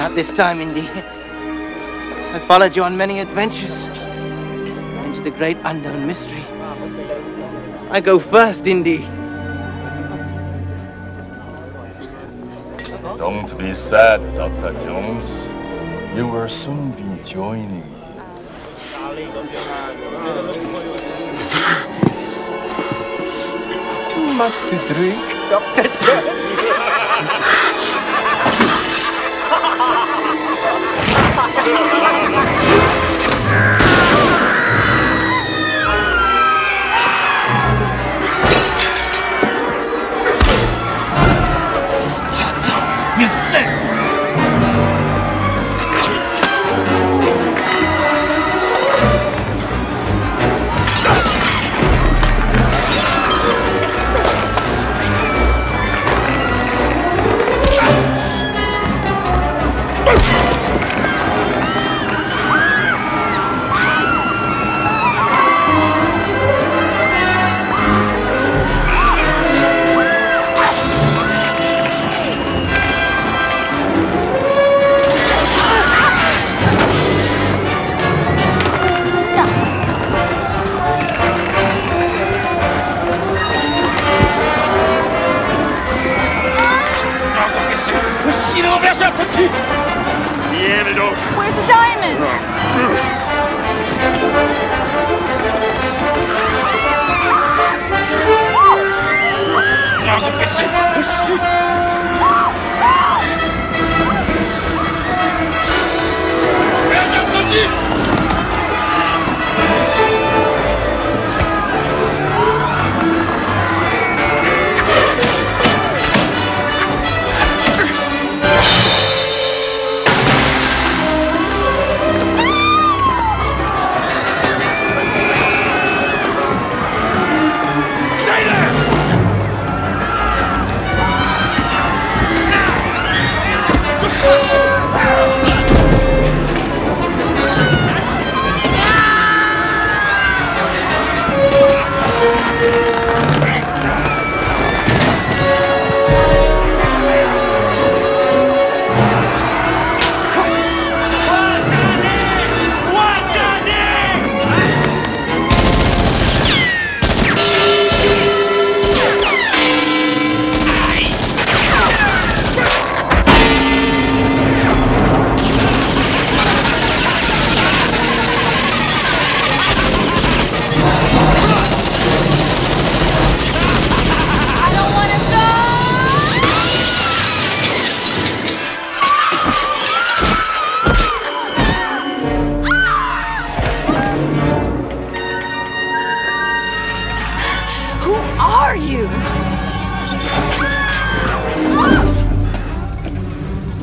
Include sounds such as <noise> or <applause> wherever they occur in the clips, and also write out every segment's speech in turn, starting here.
Not this time, Indy. I followed you on many adventures into the great unknown mystery. I go first, Indy. Don't be sad, Dr. Jones. You will soon be joining me. Too much to drink, Dr. Jones. <laughs> You sick! The antidote. Where's the diamond? Who are you?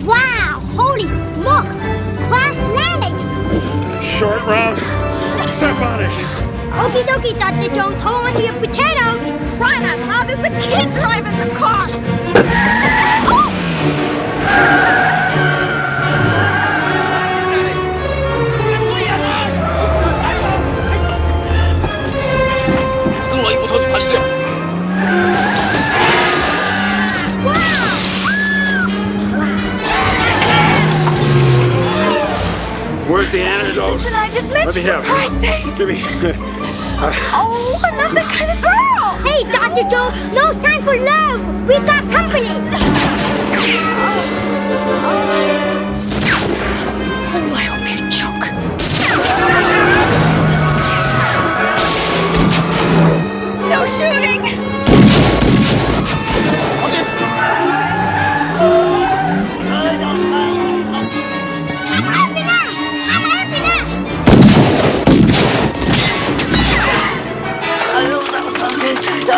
Wow, holy smoke! Crash landing! Short round. Step on it. Okie dokie, Dr. Jones, hold on to your potatoes! Crying out loud, there's a kid driving the car! Where's the antidote? Listen, I just met Let me you, have it. Give me. <laughs> Oh, I'm not that kind of girl! Hey, Dr. Jones, no time for love! We've got company! Oh. Oh.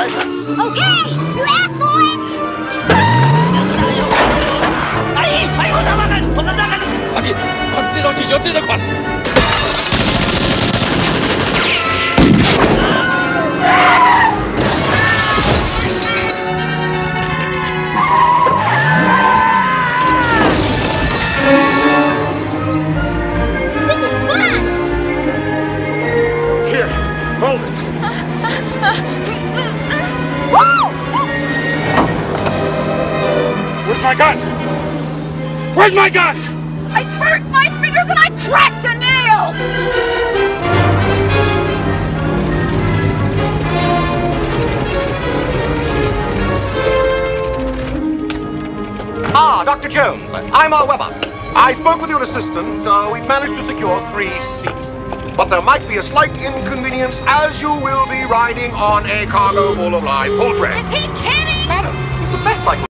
Okay, you ass-boy! Ay! Where's my gun? Where's my gun? I burnt my fingers and I cracked a nail! Ah, Dr. Jones. I'm Earl Weber. I spoke with your assistant. Uh, we've managed to secure three seats. But there might be a slight inconvenience as you will be riding on a cargo full of live poultry. Is he kidding? Madam, it's the best I could